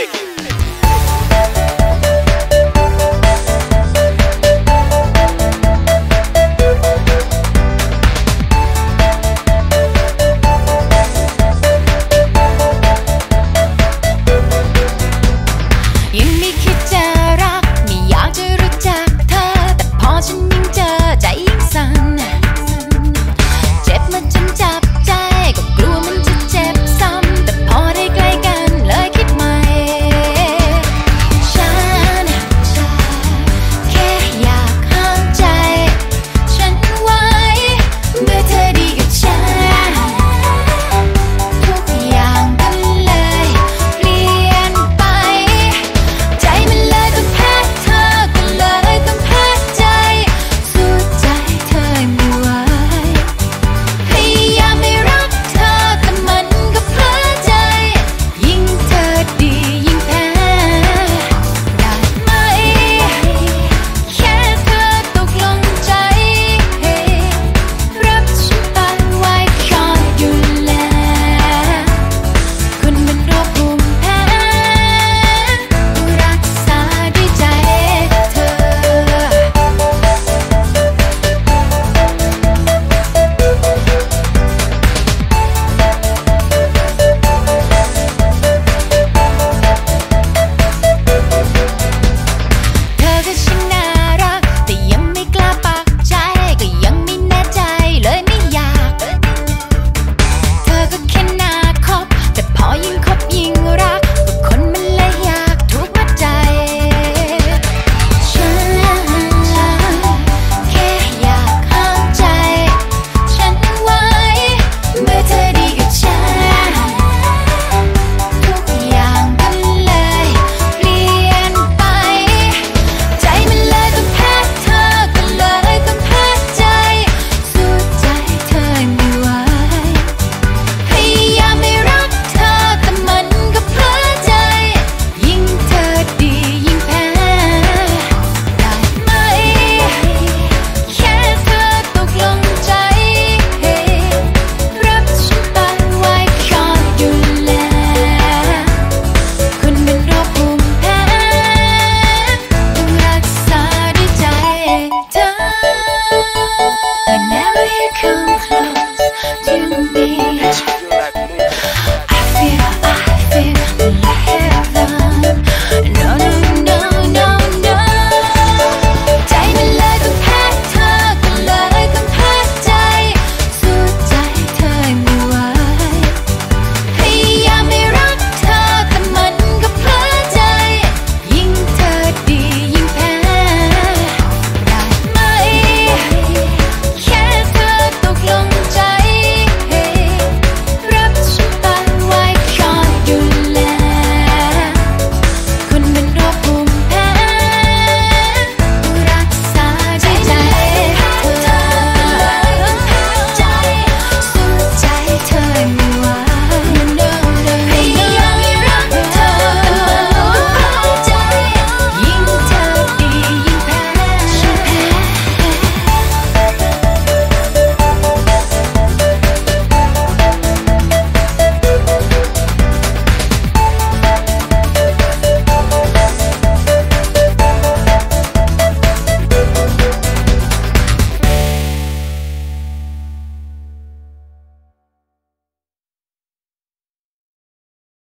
Whenever